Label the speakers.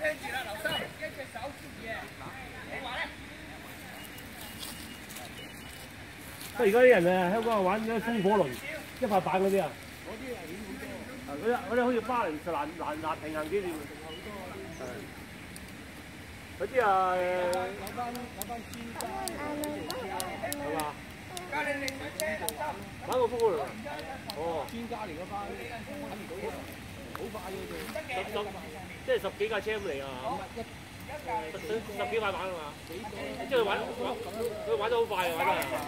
Speaker 1: 聽住啦，劉生，一隻手你話咧？
Speaker 2: 即係而家啲人啊，香港玩啲風火輪，一塊板嗰啲
Speaker 3: 啊，嗰啲啊，嗰啲嗰啲好似花輪難難難平衡啲，仲好多。嗰啲啊，係
Speaker 1: 嘛？玩
Speaker 3: 個風火輪哦，專家嚟嘅花，揾唔到好快嘅啫，都都。即係十幾架
Speaker 4: 車咁嚟啊！十十幾塊板啊嘛，即係玩玩，佢玩得好快啊，玩得。